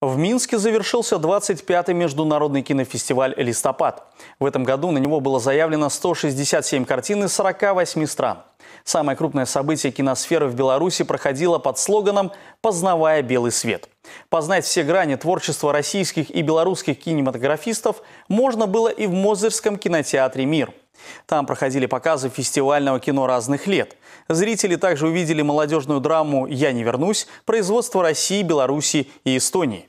В Минске завершился 25-й международный кинофестиваль «Листопад». В этом году на него было заявлено 167 картин из 48 стран. Самое крупное событие киносферы в Беларуси проходило под слоганом «Познавая белый свет». Познать все грани творчества российских и белорусских кинематографистов можно было и в Мозырском кинотеатре «Мир». Там проходили показы фестивального кино разных лет. Зрители также увидели молодежную драму «Я не вернусь» производства России, Беларуси и Эстонии.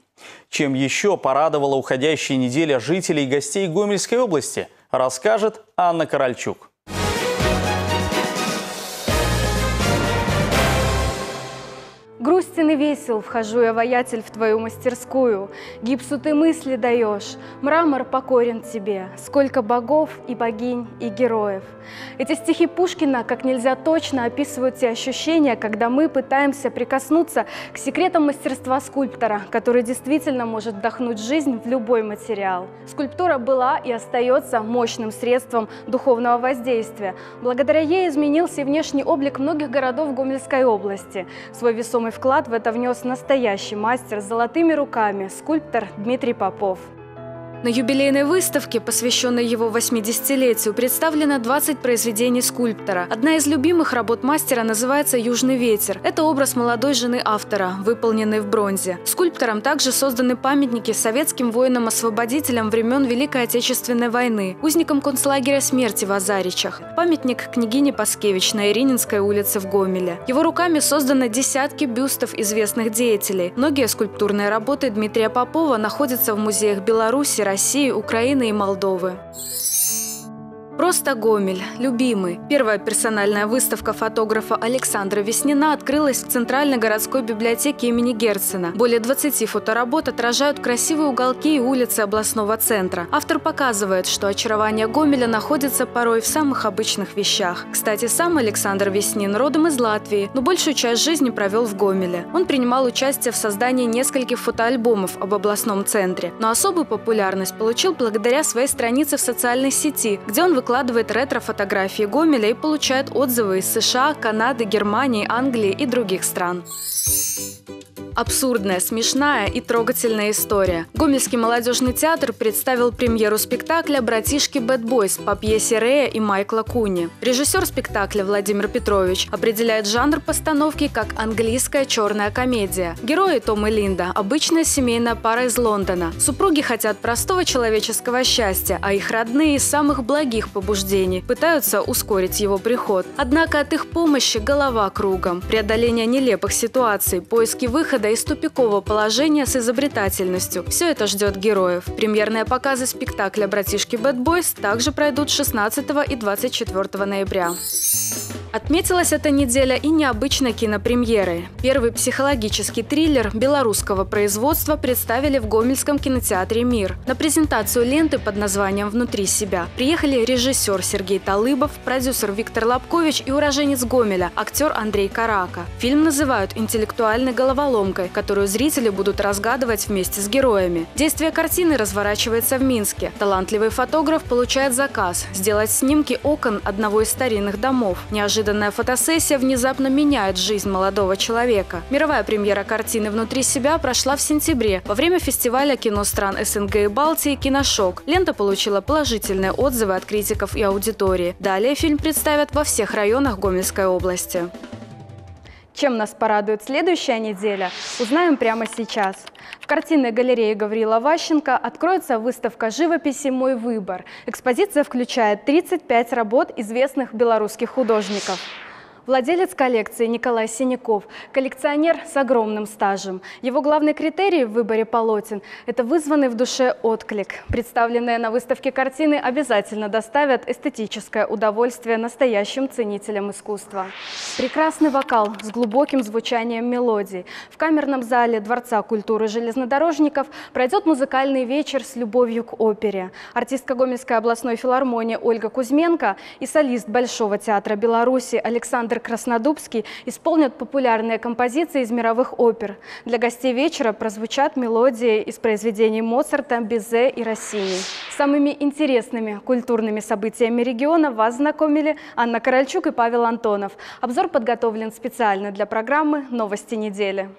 Чем еще порадовала уходящая неделя жителей и гостей Гомельской области, расскажет Анна Корольчук. Грустен и весел вхожу я, воятель, в твою мастерскую. Гипсу ты мысли даешь, мрамор покорен тебе. Сколько богов и богинь и героев. Эти стихи Пушкина как нельзя точно описывают те ощущения, когда мы пытаемся прикоснуться к секретам мастерства скульптора, который действительно может вдохнуть жизнь в любой материал. Скульптура была и остается мощным средством духовного воздействия. Благодаря ей изменился и внешний облик многих городов Гомельской области. Свой весомый Огромный в это внес настоящий мастер с золотыми руками, скульптор Дмитрий Попов. На юбилейной выставке, посвященной его 80-летию, представлено 20 произведений скульптора. Одна из любимых работ мастера называется «Южный ветер». Это образ молодой жены автора, выполненный в бронзе. Скульптором также созданы памятники советским воинам-освободителям времен Великой Отечественной войны, узникам концлагеря смерти в Азаричах, памятник княгине Паскевич на Ирининской улице в Гомеле. Его руками созданы десятки бюстов известных деятелей. Многие скульптурные работы Дмитрия Попова находятся в музеях Беларуси, России, Украины и Молдовы. Просто Гомель, любимый. Первая персональная выставка фотографа Александра Веснина открылась в Центральной городской библиотеке имени Герцена. Более 20 фоторабот отражают красивые уголки и улицы областного центра. Автор показывает, что очарование Гомеля находится порой в самых обычных вещах. Кстати, сам Александр Веснин родом из Латвии, но большую часть жизни провел в Гомеле. Он принимал участие в создании нескольких фотоальбомов об областном центре, но особую популярность получил благодаря своей странице в социальной сети, где он выкладывает выкладывает ретро-фотографии Гомеля и получает отзывы из США, Канады, Германии, Англии и других стран. Абсурдная, смешная и трогательная история. Гомельский молодежный театр представил премьеру спектакля «Братишки Бэт Бойс» по пьесе Рея и Майкла Куни. Режиссер спектакля Владимир Петрович определяет жанр постановки как английская черная комедия. Герои Том и Линда – обычная семейная пара из Лондона. Супруги хотят простого человеческого счастья, а их родные из самых благих побуждений пытаются ускорить его приход. Однако от их помощи голова кругом. Преодоление нелепых ситуаций, поиски выхода из тупикового положения с изобретательностью. Все это ждет героев. Премьерные показы спектакля «Братишки Бэт Бойс» также пройдут 16 и 24 ноября. Отметилась эта неделя и необычной кинопремьерой. Первый психологический триллер белорусского производства представили в Гомельском кинотеатре «Мир». На презентацию ленты под названием «Внутри себя» приехали режиссер Сергей Талыбов, продюсер Виктор Лобкович и уроженец Гомеля, актер Андрей Карака. Фильм называют интеллектуальной головоломкой, которую зрители будут разгадывать вместе с героями. Действие картины разворачивается в Минске. Талантливый фотограф получает заказ – сделать снимки окон одного из старинных домов. Неожиданно Неожиданная фотосессия внезапно меняет жизнь молодого человека. Мировая премьера картины «Внутри себя» прошла в сентябре во время фестиваля кино стран СНГ и Балтии «Киношок». Лента получила положительные отзывы от критиков и аудитории. Далее фильм представят во всех районах Гомельской области. Чем нас порадует следующая неделя, узнаем прямо сейчас. Картинной галерее Гаврила Ващенко откроется выставка живописи «Мой выбор». Экспозиция включает 35 работ известных белорусских художников. Владелец коллекции Николай Синяков – коллекционер с огромным стажем. Его главный критерий в выборе полотен – это вызванный в душе отклик. Представленные на выставке картины обязательно доставят эстетическое удовольствие настоящим ценителям искусства. Прекрасный вокал с глубоким звучанием мелодий. В камерном зале Дворца культуры железнодорожников пройдет музыкальный вечер с любовью к опере. Артистка Гомельской областной филармонии Ольга Кузьменко и солист Большого театра Беларуси Александр Александр Краснодубский исполнят популярные композиции из мировых опер. Для гостей вечера прозвучат мелодии из произведений Моцарта, Бизе и Россини. Самыми интересными культурными событиями региона вас знакомили Анна Корольчук и Павел Антонов. Обзор подготовлен специально для программы «Новости недели».